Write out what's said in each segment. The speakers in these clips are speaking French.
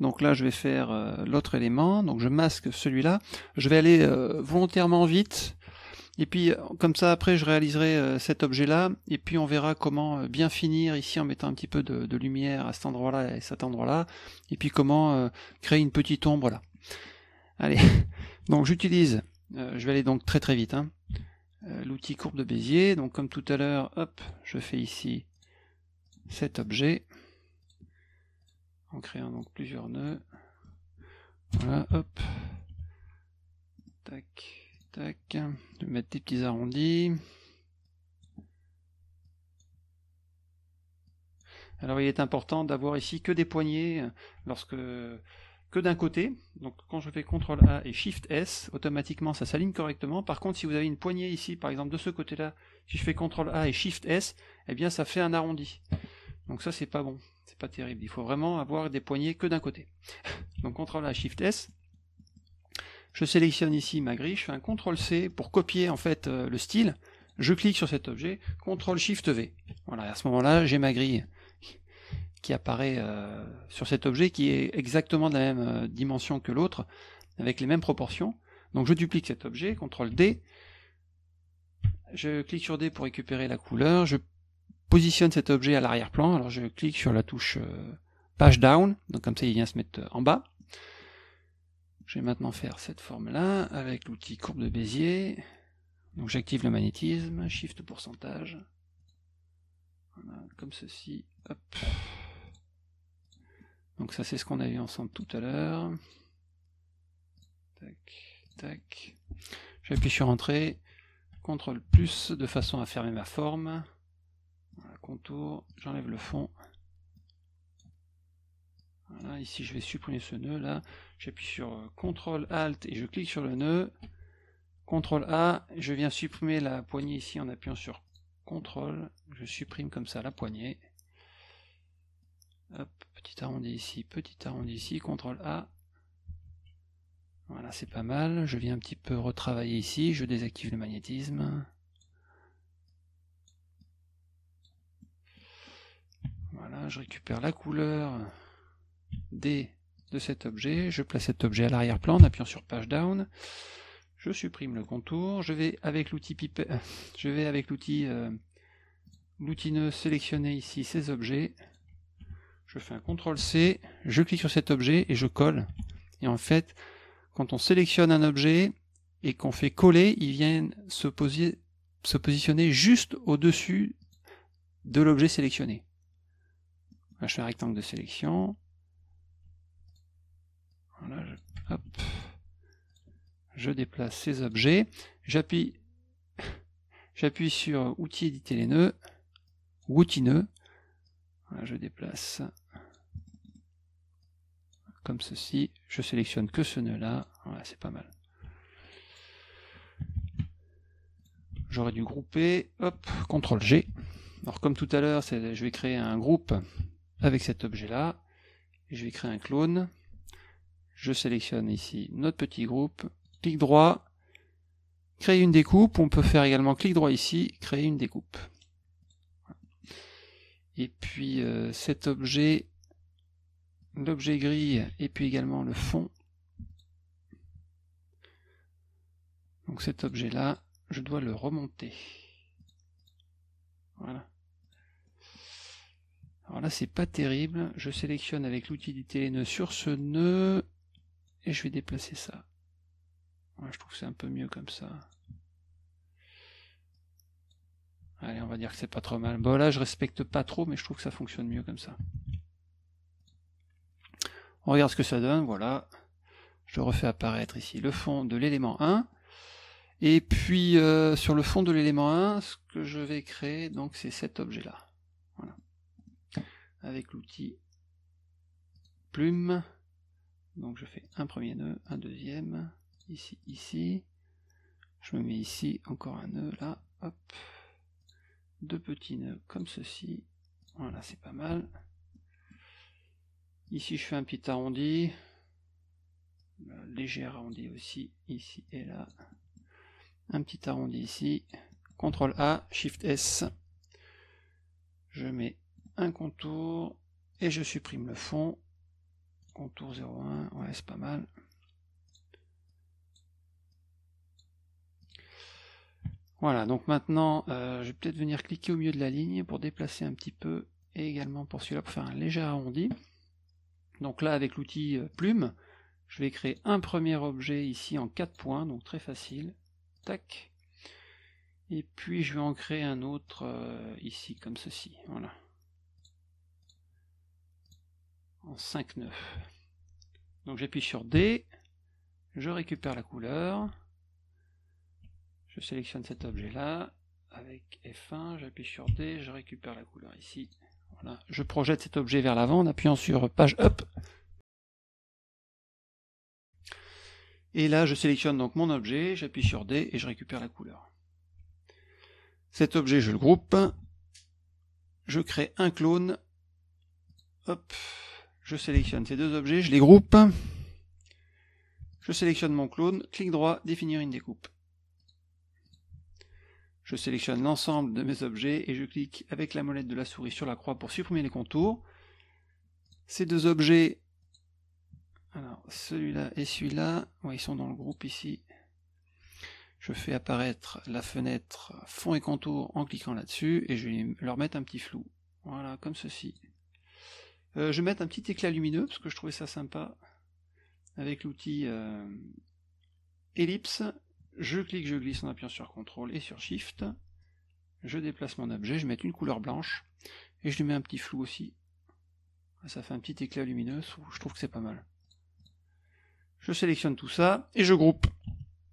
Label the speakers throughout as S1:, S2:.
S1: Donc là, je vais faire euh, l'autre élément. Donc je masque celui-là. Je vais aller euh, volontairement vite. Et puis euh, comme ça, après, je réaliserai cet objet-là. Et puis on verra comment bien finir ici en mettant un petit peu de, lumière à cet endroit-là et cet endroit-là. Et puis comment créer une petite ombre là. Allez. Donc j'utilise. je vais aller donc très très vite. Hein, l'outil courbe de Bézier. Donc comme tout à l'heure, hop, je fais ici cet objet en créant donc plusieurs nœuds. Voilà, hop. Tac, tac. Je vais mettre des petits arrondis. Alors il est important d'avoir ici que des poignées lorsque que d'un côté. Donc quand je fais CTRL A et SHIFT S, automatiquement ça s'aligne correctement. Par contre, si vous avez une poignée ici, par exemple de ce côté-là, si je fais CTRL A et SHIFT S, eh bien ça fait un arrondi. Donc ça c'est pas bon, c'est pas terrible. Il faut vraiment avoir des poignées que d'un côté. Donc CTRL A Shift S. Je sélectionne ici ma grille, je fais un CTRL C pour copier en fait euh, le style. Je clique sur cet objet, CTRL Shift V. Voilà, à ce moment-là, j'ai ma grille qui apparaît euh, sur cet objet qui est exactement de la même euh, dimension que l'autre, avec les mêmes proportions. Donc je duplique cet objet, CTRL D. Je clique sur D pour récupérer la couleur, positionne cet objet à l'arrière-plan. Alors je clique sur la touche euh, page down, donc comme ça il vient se mettre euh, en bas. Je vais maintenant faire cette forme-là avec l'outil courbe de Bézier. Donc j'active le magnétisme, shift pourcentage. Comme ceci. Hop. Donc ça c'est ce qu'on a vu ensemble tout à l'heure. Tac, tac. J'appuie sur Entrée, CTRL plus de façon à fermer ma forme contour, j'enlève le fond. Voilà, ici je vais supprimer ce nœud là. J'appuie sur euh, CTRL ALT et je clique sur le nœud. CTRL A, je viens supprimer la poignée ici en appuyant sur CTRL. Je supprime comme ça la poignée. Hop, petit arrondi ici, petit arrondi ici, CTRL A. Voilà, c'est pas mal. Je viens un petit peu retravailler ici. Je désactive le magnétisme. Voilà, je récupère la couleur D de cet objet, je place cet objet à l'arrière-plan en appuyant sur page down, je supprime le contour, je vais avec l'outil pipette, je vais avec l'outil euh, sélectionner ici ces objets, je fais un CTRL C, je clique sur cet objet et je colle. Et en fait, quand on sélectionne un objet et qu'on fait coller, il vient se, se positionner juste au-dessus de l'objet sélectionné je fais un rectangle de sélection. Je, hop, je déplace ces objets. J'appuie, j'appuie sur outil éditer les nœuds, ou outil nœud. je déplace comme ceci. Je sélectionne que ce nœud là. Voilà, c'est pas mal. J'aurais dû grouper. Hop, CTRL G. Alors comme tout à l'heure, je vais créer un groupe avec cet objet-là. Je vais créer un clone. Je sélectionne ici notre petit groupe. Clic droit, créer une découpe. On peut faire également clic droit ici, créer une découpe. Et puis euh, cet objet, l'objet gris, et puis également le fond. Donc cet objet-là, je dois le remonter. Voilà. Alors là, c'est pas terrible. Je sélectionne avec l'outil du nœud sur ce nœud et je vais déplacer ça. je trouve que c'est un peu mieux comme ça. Allez, on va dire que c'est pas trop mal. Bon, là, je respecte pas trop, mais je trouve que ça fonctionne mieux comme ça. On regarde ce que ça donne. Voilà. Je refais apparaître ici le fond de l'élément 1. Et puis, euh, sur le fond de l'élément 1, ce que je vais créer, donc, c'est cet objet-là avec l'outil plume. Donc je fais un premier nœud, un deuxième, ici, ici. Je me mets ici encore un nœud là, hop. Deux petits nœuds comme ceci. Voilà, c'est pas mal. Ici je fais un petit arrondi. léger arrondi aussi, ici et là. Un petit arrondi ici. CTRL A, SHIFT S. Je mets un contour et je supprime le fond. contour 0,1, ouais c'est pas mal. Voilà, donc maintenant, euh, je vais peut-être venir cliquer au milieu de la ligne pour déplacer un petit peu, et également pour celui-là, pour faire un léger arrondi. Donc là, avec l'outil euh, plume, je vais créer un premier objet ici en 4 points, donc très facile. Tac. Et puis je vais en créer un autre euh, ici, comme ceci. Voilà. En 5 9 Donc j'appuie sur D, je récupère la couleur, je sélectionne cet objet-là, avec F1, j'appuie sur D, je récupère la couleur ici. Voilà. Je projette cet objet vers l'avant en appuyant sur page up. Et là, je sélectionne donc mon objet, j'appuie sur D et je récupère la couleur. Cet objet, je le groupe. Je crée un clone. Hop. Je sélectionne ces deux objets, je les groupe. Je sélectionne mon clone, clic droit, définir une découpe. Je sélectionne l'ensemble de mes objets et je clique avec la molette de la souris sur la croix pour supprimer les contours. Ces deux objets, alors celui-là et celui-là, ils sont dans le groupe ici. Je fais apparaître la fenêtre fond et contour en cliquant là-dessus et je vais leur mettre un petit flou. Voilà, comme ceci. Euh, je vais mettre un petit éclat lumineux parce que je trouvais ça sympa avec l'outil euh, ellipse je clique, je glisse en appuyant sur CTRL et sur SHIFT, je déplace mon objet, je mets une couleur blanche, et je lui mets un petit flou aussi. Ça fait un petit éclat lumineux, je trouve que c'est pas mal. Je sélectionne tout ça, et je groupe.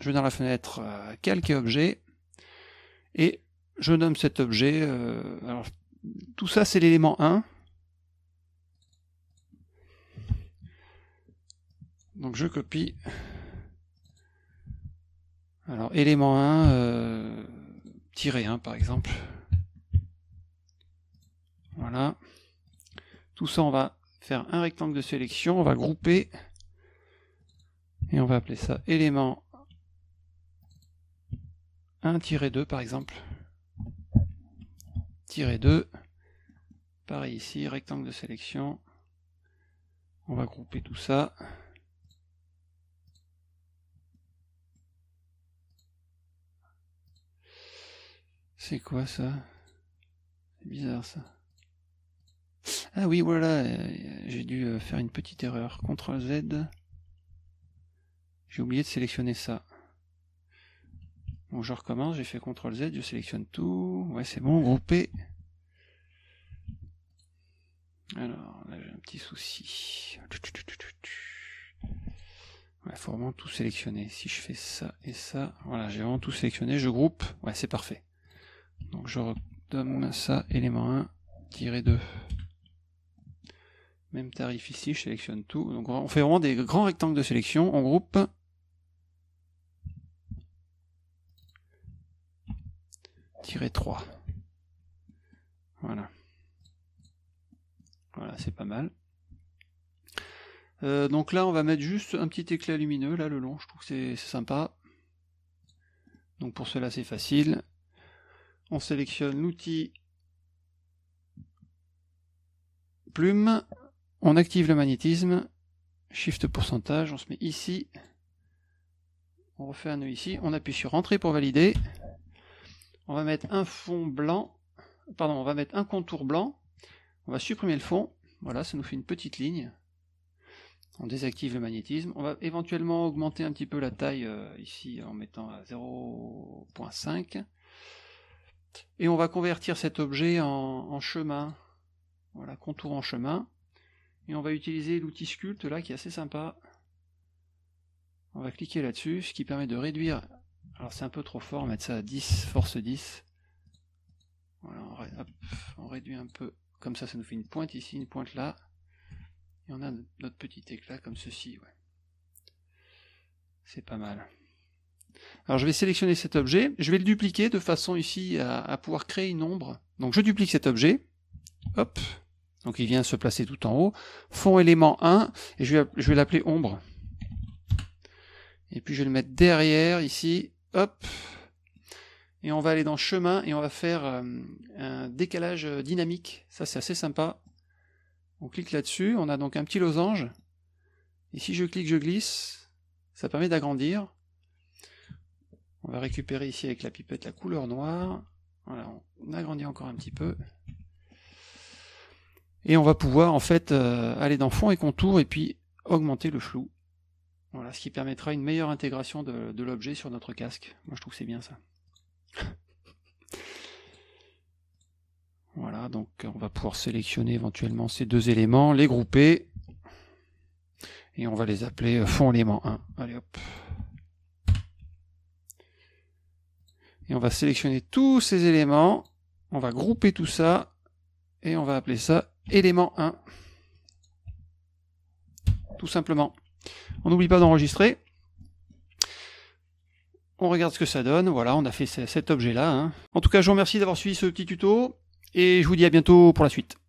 S1: Je vais dans la fenêtre euh, Calque objet, et je nomme cet objet, euh, alors tout ça c'est l'élément 1, donc je copie alors, élément 1, euh, tiré 1 par exemple. Voilà. Tout ça, on va faire un rectangle de sélection, on va grouper, et on va appeler ça élément 1-2 par exemple. Tiré 2. Pareil ici, rectangle de sélection. On va grouper tout ça. C'est quoi ça? C'est bizarre ça. Ah oui, voilà, euh, j'ai dû euh, faire une petite erreur. CTRL Z. J'ai oublié de sélectionner ça. Bon, je recommence, j'ai fait CTRL Z, je sélectionne tout. Ouais, c'est bon, groupé. Alors, là j'ai un petit souci. Il faut vraiment tout sélectionner. Si je fais ça et ça, voilà, j'ai vraiment tout sélectionné, je groupe. Ouais, c'est parfait. Donc je redonne ça, élément 1, tiré 2. Même tarif ici, je sélectionne tout. Donc on fait vraiment des grands rectangles de sélection, on groupe. Tiré 3. Voilà. Voilà, c'est pas mal. Euh, donc là, on va mettre juste un petit éclat lumineux, là, le long. Je trouve que c'est sympa. Donc pour cela, c'est facile on sélectionne l'outil plume, on active le magnétisme, shift pourcentage, on se met ici, on refait un nœud ici, on appuie sur entrée pour valider, on va mettre un fond blanc, pardon, on va mettre un contour blanc, on va supprimer le fond, voilà, ça nous fait une petite ligne, on désactive le magnétisme, on va éventuellement augmenter un petit peu la taille euh, ici en mettant à 0.5, et on va convertir cet objet en, chemin. Voilà, contour en chemin. Et on va utiliser l'outil sculpte là qui est assez sympa. On va cliquer là-dessus, ce qui permet de réduire. Alors c'est un peu trop fort, mettre ça à 10, force 10. Voilà, on, réduit un peu. Comme ça, ça nous fait une pointe ici, une pointe là. Et on a notre petit éclat comme ceci. C'est pas mal. Alors je vais sélectionner cet objet, je vais le dupliquer de façon ici à, pouvoir créer une ombre. Donc je duplique cet objet, hop, donc il vient se placer tout en haut, fond élément 1, et je vais, l'appeler ombre. Et puis je vais le mettre derrière ici, hop, et on va aller dans chemin et on va faire euh, un décalage dynamique. Ça c'est assez sympa. On clique là-dessus, on a donc un petit losange. Et si je clique, je glisse, ça permet d'agrandir. On va récupérer ici avec la pipette la couleur noire. Voilà, on agrandit encore un petit peu. Et on va pouvoir en fait euh, aller dans fond et contour et puis augmenter le flou. Voilà, ce qui permettra une meilleure intégration de, de l'objet sur notre casque. Moi je trouve que c'est bien ça. Voilà, donc on va pouvoir sélectionner éventuellement ces deux éléments, les grouper, et on va les appeler euh, fond élément 1. Allez hop. Et on va sélectionner tous ces éléments, on va grouper tout ça, et on va appeler ça élément 1. Tout simplement. On n'oublie pas d'enregistrer. On regarde ce que ça donne. Voilà, on a fait cet objet-là. Hein. En tout cas, je vous remercie d'avoir suivi ce petit tuto. Et je vous dis à bientôt pour la suite.